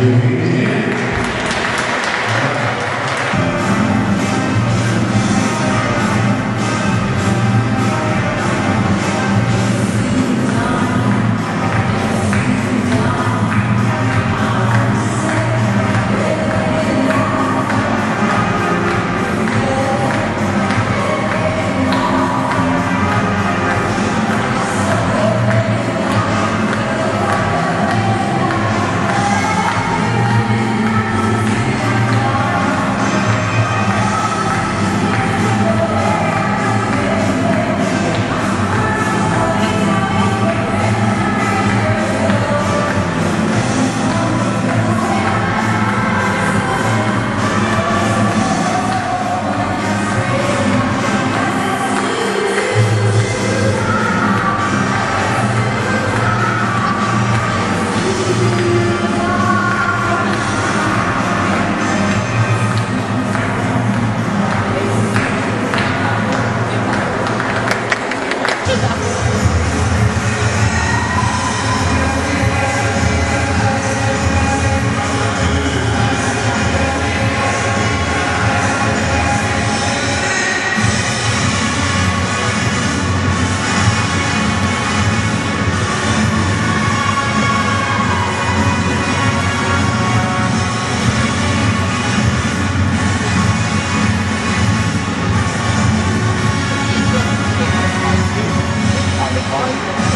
Amen. Bye.